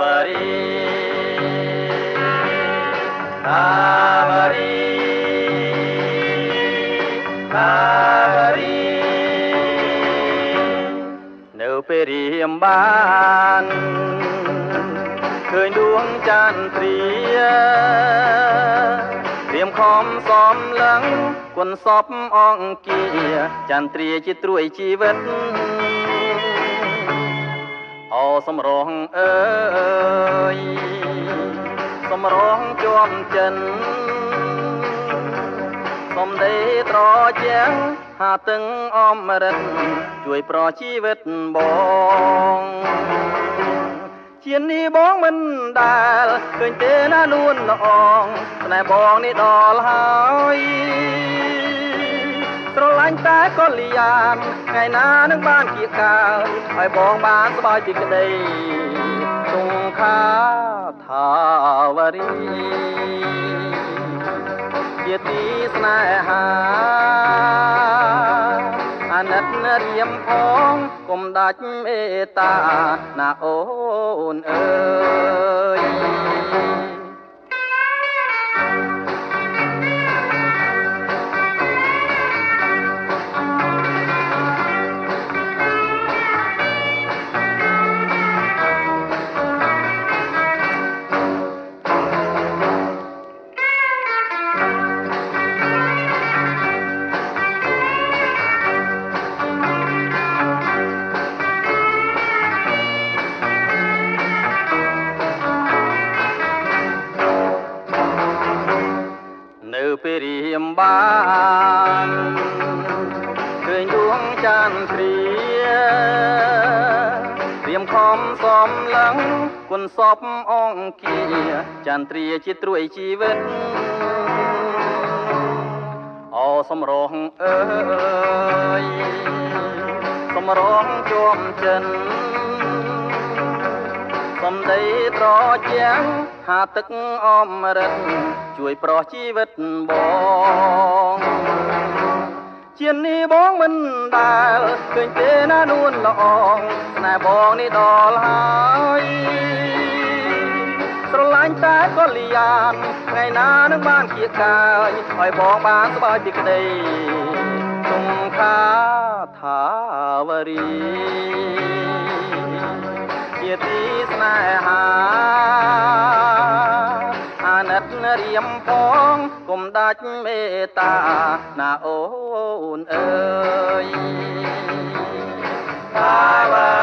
វរីតាវរីតាវរីនៅពេលរៀមបានឃើញដួងចន្ទ្រារៀមខំសំឡឹងគុណសពអង្គាចន្ទ្រាជាត្រួយជីវិត អូសំរងអើយសំរងជាប់ចិនសំដីត្រជាងហាទឹងអមរិតជួយប្រជីវិតបងជានេះបងមិនដែលឃើញទេណានួនល្អងស្នេហ៍បងនេះដល់ហើយ ស្រឡាញ់តែកលយានថ្ងៃណានឹងបានគៀកកើឲ្យបងបានសប្បាយពីក្តីទងខាថាវរីជាទីស្នេហាអាណិតរៀមផងគុំដាច់មេត្តាណាអូនអើយ បានឃើញដួងចន្ទ្រារៀមខំសំឡឹងគុណសពអង្គាចន្ទ្រាជាត្រួយជីវិតអូសំរងអើយសំរងជាប់ចិន សំដីត្រជាងហាទឹកអមរិតជួយប្រោះជីវិតបងជានេះបងមិនដែលឃើញទេណានួនល្អងស្នេហ៍បងនេះដល់ហើយស្រឡាញ់តែកលយានថ្ងៃណានឹងបានគៀកកាយឲ្យបងបានសប្បាយពីក្តីទុំខាថាវរី ជាទីស្នេហាអាណិតរៀមផងគុំដាច់មេត្តាណាអូនអើយតាវរី